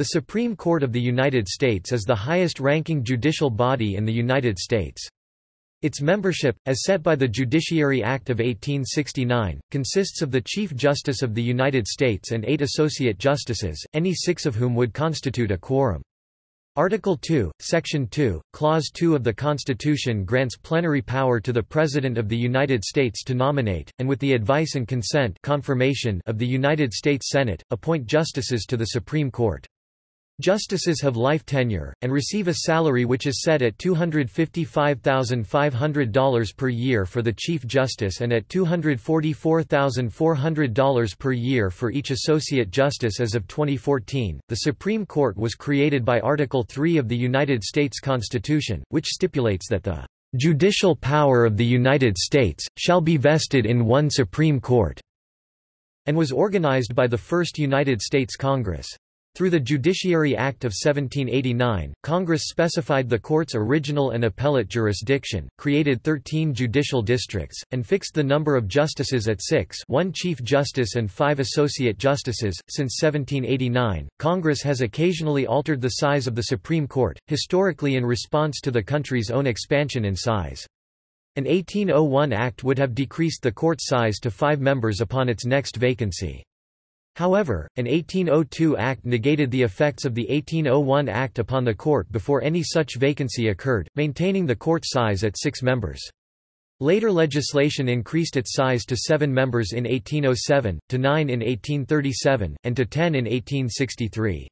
The Supreme Court of the United States is the highest-ranking judicial body in the United States. Its membership, as set by the Judiciary Act of 1869, consists of the Chief Justice of the United States and eight Associate Justices, any six of whom would constitute a quorum. Article 2, Section 2, Clause 2 of the Constitution grants plenary power to the President of the United States to nominate, and with the advice and consent confirmation of the United States Senate, appoint justices to the Supreme Court. Justices have life tenure, and receive a salary which is set at $255,500 per year for the Chief Justice and at $244,400 per year for each Associate Justice as of 2014. The Supreme Court was created by Article 3 of the United States Constitution, which stipulates that the judicial power of the United States shall be vested in one Supreme Court, and was organized by the First United States Congress. Through the Judiciary Act of 1789, Congress specified the court's original and appellate jurisdiction, created 13 judicial districts, and fixed the number of justices at six one Chief Justice and five Associate Justices. Since 1789, Congress has occasionally altered the size of the Supreme Court, historically in response to the country's own expansion in size. An 1801 act would have decreased the court size to five members upon its next vacancy. However, an 1802 Act negated the effects of the 1801 Act upon the court before any such vacancy occurred, maintaining the court size at six members. Later legislation increased its size to seven members in 1807, to nine in 1837, and to ten in 1863.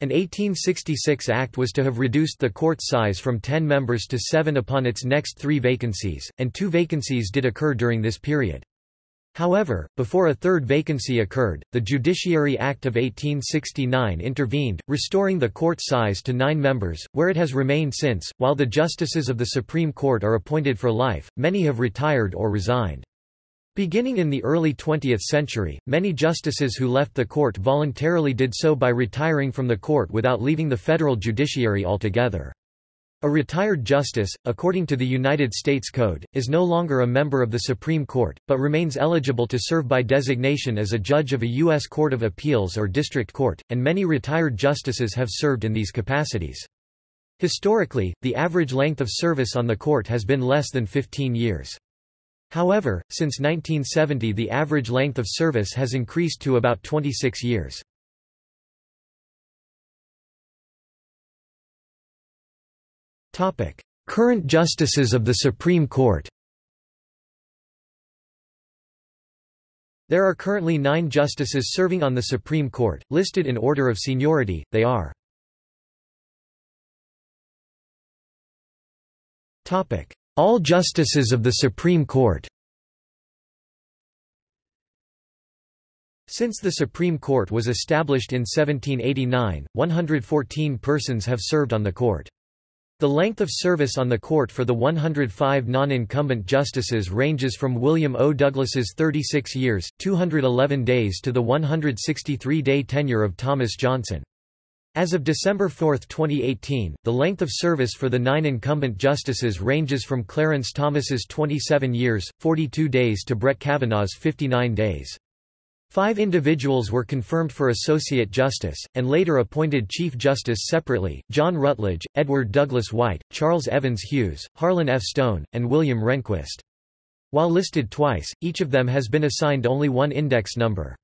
An 1866 Act was to have reduced the court size from ten members to seven upon its next three vacancies, and two vacancies did occur during this period. However, before a third vacancy occurred, the Judiciary Act of 1869 intervened, restoring the court size to nine members, where it has remained since. While the justices of the Supreme Court are appointed for life, many have retired or resigned. Beginning in the early 20th century, many justices who left the court voluntarily did so by retiring from the court without leaving the federal judiciary altogether. A retired justice, according to the United States Code, is no longer a member of the Supreme Court, but remains eligible to serve by designation as a judge of a U.S. Court of Appeals or District Court, and many retired justices have served in these capacities. Historically, the average length of service on the court has been less than 15 years. However, since 1970 the average length of service has increased to about 26 years. Current justices of the Supreme Court. There are currently nine justices serving on the Supreme Court, listed in order of seniority, they are. All justices of the Supreme Court. Since the Supreme Court was established in 1789, 114 persons have served on the court. The length of service on the court for the 105 non-incumbent justices ranges from William O. Douglas's 36 years, 211 days to the 163-day tenure of Thomas Johnson. As of December 4, 2018, the length of service for the nine incumbent justices ranges from Clarence Thomas's 27 years, 42 days to Brett Kavanaugh's 59 days. Five individuals were confirmed for Associate Justice, and later appointed Chief Justice separately, John Rutledge, Edward Douglas White, Charles Evans Hughes, Harlan F. Stone, and William Rehnquist. While listed twice, each of them has been assigned only one index number.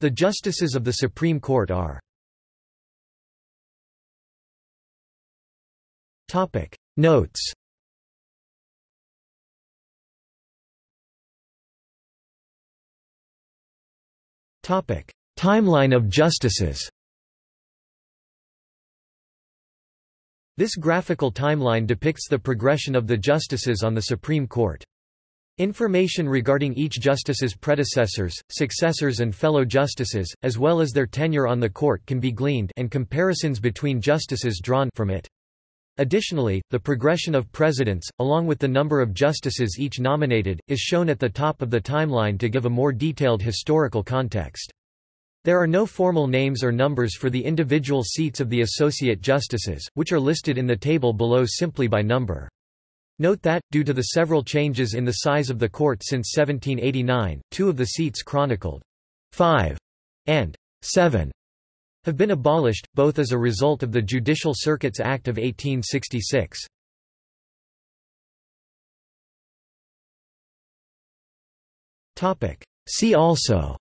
The Justices of the Supreme Court are Notes Timeline of justices This graphical timeline depicts the progression of the justices on the Supreme Court. Information regarding each justice's predecessors, successors and fellow justices, as well as their tenure on the court can be gleaned and comparisons between justices drawn from it. Additionally, the progression of presidents, along with the number of justices each nominated, is shown at the top of the timeline to give a more detailed historical context. There are no formal names or numbers for the individual seats of the associate justices, which are listed in the table below simply by number. Note that, due to the several changes in the size of the court since 1789, two of the seats chronicled 5 and 7 have been abolished, both as a result of the Judicial Circuits Act of 1866. See also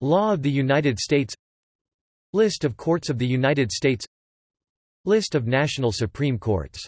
Law of the United States List of courts of the United States List of national Supreme Courts